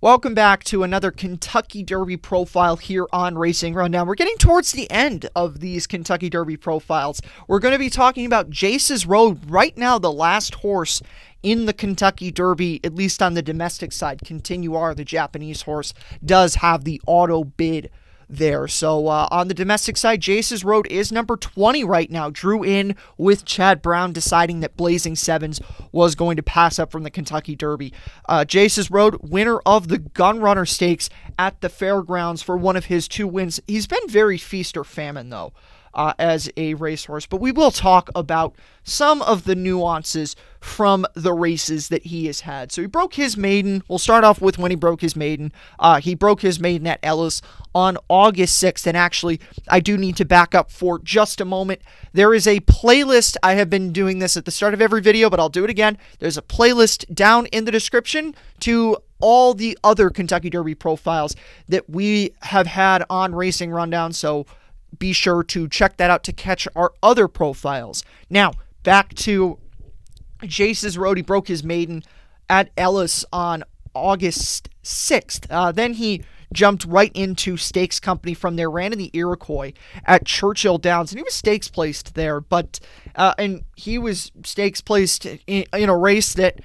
Welcome back to another Kentucky Derby profile here on Racing Rundown. We're getting towards the end of these Kentucky Derby profiles. We're going to be talking about Jace's Road right now, the last horse in the Kentucky Derby, at least on the domestic side. Continuar, the Japanese horse, does have the auto bid there. So uh, on the domestic side, Jace's Road is number 20 right now. Drew in with Chad Brown deciding that Blazing Sevens was going to pass up from the Kentucky Derby. Uh, Jace's Road, winner of the Gun Runner Stakes at the fairgrounds for one of his two wins. He's been very feast or famine, though uh, as a racehorse. But we will talk about some of the nuances from the races that he has had. So he broke his maiden. We'll start off with when he broke his maiden. Uh, he broke his maiden at Ellis on August 6th. And actually, I do need to back up for just a moment. There is a playlist. I have been doing this at the start of every video, but I'll do it again. There's a playlist down in the description to all the other Kentucky Derby profiles that we have had on Racing Rundown. So be sure to check that out to catch our other profiles. Now, back to Jace's road. He broke his maiden at Ellis on August 6th. Uh, then he jumped right into Stakes Company from there, ran in the Iroquois at Churchill Downs, and he was stakes placed there. But uh, and he was stakes placed in, in a race that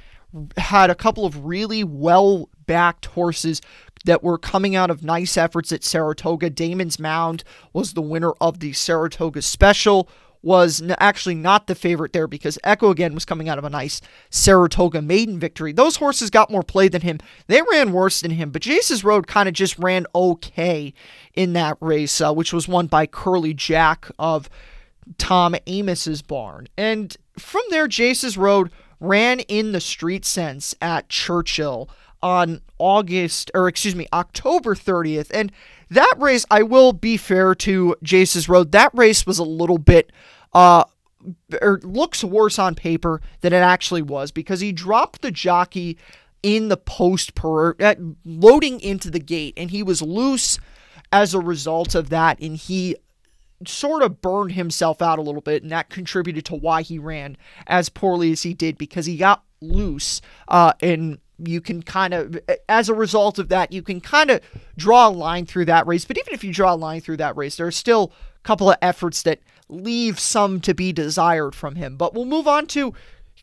had a couple of really well backed horses that were coming out of nice efforts at Saratoga. Damon's Mound was the winner of the Saratoga Special. Was actually not the favorite there because Echo again was coming out of a nice Saratoga maiden victory. Those horses got more play than him. They ran worse than him, but Jace's Road kind of just ran okay in that race, uh, which was won by Curly Jack of Tom Amoss's barn. And from there, Jace's Road ran in the street sense at Churchill on August, or excuse me, October 30th. And that race, I will be fair to Jace's Road, that race was a little bit, uh, or looks worse on paper than it actually was because he dropped the jockey in the post per uh, loading into the gate and he was loose as a result of that and he sort of burned himself out a little bit and that contributed to why he ran as poorly as he did because he got loose uh, and you can kind of, as a result of that, you can kind of draw a line through that race. But even if you draw a line through that race, there are still a couple of efforts that leave some to be desired from him. But we'll move on to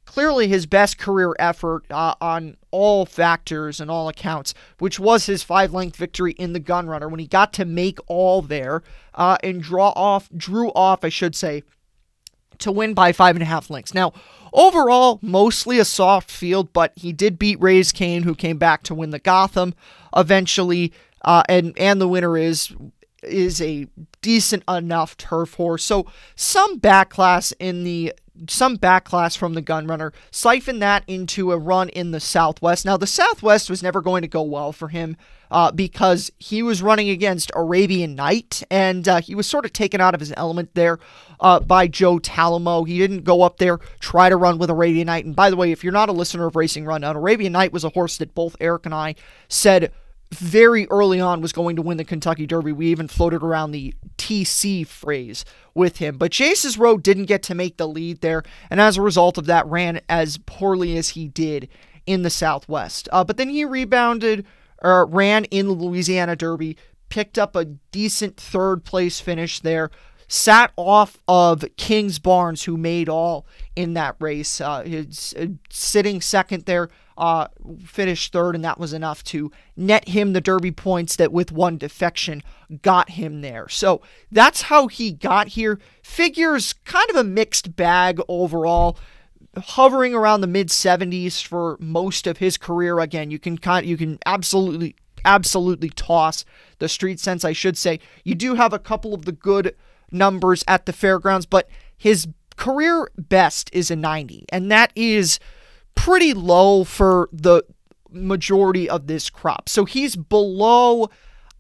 clearly his best career effort uh, on all factors and all accounts, which was his five length victory in the gun runner when he got to make all there uh, and draw off, drew off, I should say, to win by five and a half lengths. Now, overall, mostly a soft field, but he did beat Raise Cain, who came back to win the Gotham eventually. Uh, and and the winner is is a decent enough turf horse. So some backlash in the some backlash from the gunrunner, siphon that into a run in the Southwest. Now the Southwest was never going to go well for him uh, because he was running against Arabian Knight, and uh, he was sort of taken out of his element there uh, by Joe Talamo. He didn't go up there try to run with Arabian Knight. And by the way, if you're not a listener of Racing Rundown, Arabian Knight was a horse that both Eric and I said very early on was going to win the Kentucky Derby. We even floated around the TC phrase with him. But Jace's Road didn't get to make the lead there, and as a result of that, ran as poorly as he did in the Southwest. Uh, but then he rebounded, or ran in the Louisiana Derby, picked up a decent third place finish there sat off of Kingsbarns, who made all in that race. Uh, uh, sitting second there, uh, finished third, and that was enough to net him the Derby points that, with one defection, got him there. So that's how he got here. Figures kind of a mixed bag overall hovering around the mid 70s for most of his career. Again, you can kind you can absolutely absolutely toss the street sense. I should say you do have a couple of the good numbers at the fairgrounds, but his career best is a 90, and that is pretty low for the majority of this crop. So he's below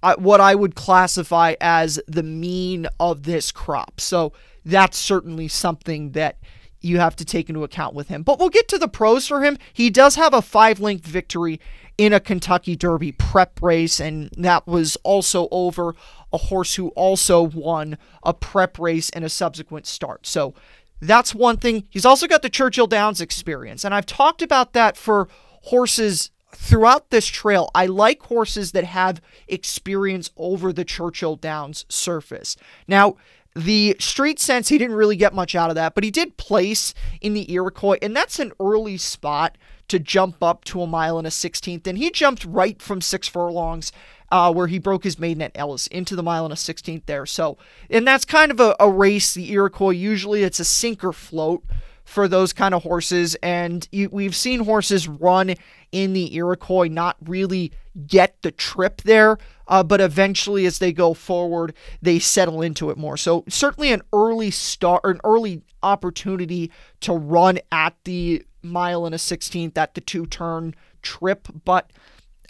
uh, what I would classify as the mean of this crop. So that's certainly something that you have to take into account with him. But we'll get to the pros for him. He does have a five length victory in a Kentucky Derby prep race, and that was also over a horse who also won a prep race and a subsequent start. So that's one thing. He's also got the Churchill Downs experience, and I've talked about that for horses throughout this trail, I like horses that have experience over the Churchill Downs surface. Now, the street sense, he didn't really get much out of that, but he did place in the Iroquois, and that's an early spot to jump up to a mile and a 16th. And he jumped right from six furlongs, uh, where he broke his maiden at Ellis into the mile and a 16th there. So, and that's kind of a, a race, the Iroquois. Usually it's a sinker float for those kind of horses. And you, we've seen horses run in the Iroquois not really get the trip there, uh, but eventually as they go forward, they settle into it more. So certainly an early start, an early opportunity to run at the mile and a 16th at the two turn trip, but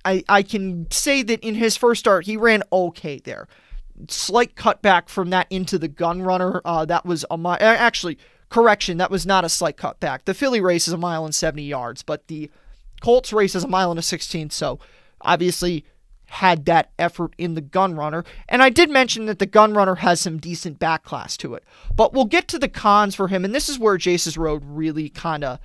I, I can say that in his first start, he ran okay there. Slight cutback from that into the gun runner. Uh, that was a mile. Actually, correction, that was not a slight cutback. The filly race is a mile and 70 yards, but the Colts race is a mile and a 16th. So obviously had that effort in the gun runner. And I did mention that the gun runner has some decent back class to it. But we'll get to the cons for him. And this is where Jace's Road really kind of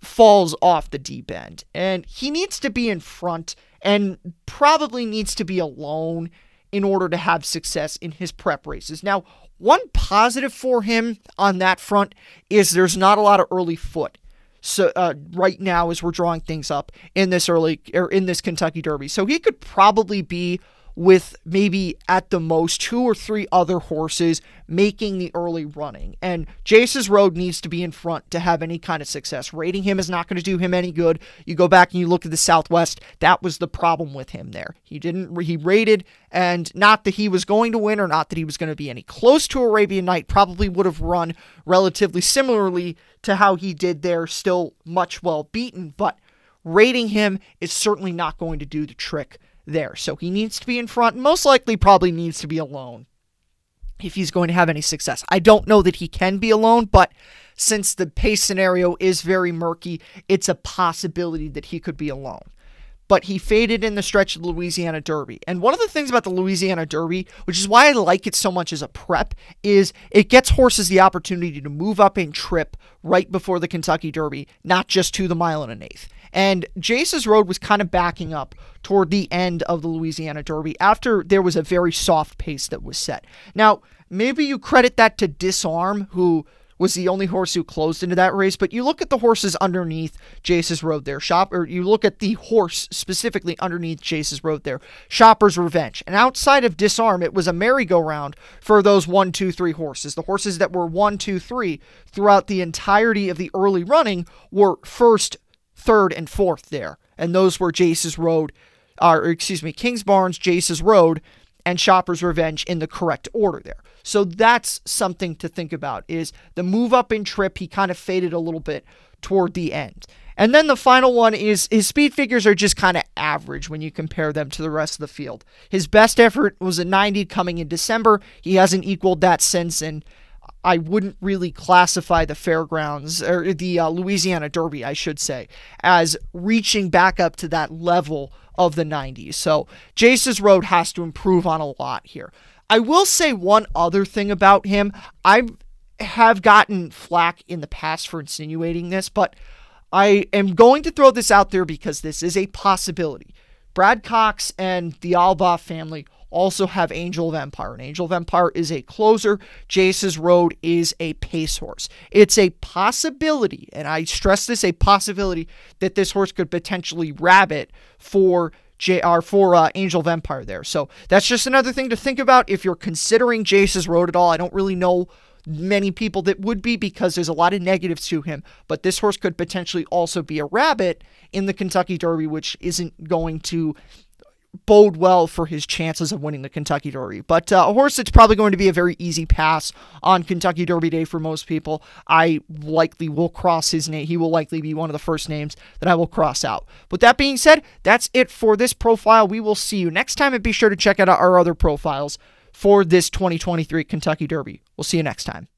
falls off the deep end. And he needs to be in front and probably needs to be alone in order to have success in his prep races. Now, one positive for him on that front is there's not a lot of early foot. So uh, right now, as we're drawing things up in this early or in this Kentucky Derby, so he could probably be with maybe at the most two or three other horses making the early running. And Jace's Road needs to be in front to have any kind of success. Rating him is not going to do him any good. You go back and you look at the Southwest, that was the problem with him there. He didn't, he rated, and not that he was going to win or not that he was going to be any close to Arabian Knight, probably would have run relatively similarly to how he did there, still much well beaten, but rating him is certainly not going to do the trick there. So he needs to be in front, most likely, probably needs to be alone if he's going to have any success. I don't know that he can be alone, but since the pace scenario is very murky, it's a possibility that he could be alone. But he faded in the stretch of the Louisiana Derby. And one of the things about the Louisiana Derby, which is why I like it so much as a prep, is it gets horses the opportunity to move up and trip right before the Kentucky Derby, not just to the mile and an eighth. And Jace's Road was kind of backing up toward the end of the Louisiana Derby after there was a very soft pace that was set. Now, maybe you credit that to Disarm, who was the only horse who closed into that race, but you look at the horses underneath Jace's Road there, shop or you look at the horse specifically underneath Jace's Road there, Shopper's Revenge. And outside of Disarm, it was a merry-go-round for those one, two, three horses. The horses that were one, two, three throughout the entirety of the early running were first, third, and fourth there. And those were Jace's Road, or excuse me, Kingsbarns, Jace's Road, and Shopper's Revenge in the correct order there. So that's something to think about is the move up in trip, he kind of faded a little bit toward the end. And then the final one is his speed figures are just kind of average when you compare them to the rest of the field. His best effort was a 90 coming in December. He hasn't equaled that since, and I wouldn't really classify the fairgrounds or the uh, Louisiana Derby, I should say, as reaching back up to that level of the 90s. So Jace's Road has to improve on a lot here. I will say one other thing about him. I have gotten flack in the past for insinuating this, but I am going to throw this out there because this is a possibility. Brad Cox and the Albaugh family also have Angel of. And Angel of is a closer. Jace's Road is a pace horse. It's a possibility, and I stress this a possibility, that this horse could potentially rabbit for JR for uh, Angel of there. So that's just another thing to think about if you're considering Jace's Road at all. I don't really know many people that would be because there's a lot of negatives to him, but this horse could potentially also be a rabbit in the Kentucky Derby, which isn't going to bode well for his chances of winning the Kentucky Derby. But uh, a horse that's probably going to be a very easy pass on Kentucky Derby Day for most people. I likely will cross his name. He will likely be one of the first names that I will cross out. With that being said, that's it for this profile. We will see you next time and be sure to check out our other profiles for this 2023 Kentucky Derby. We'll see you next time.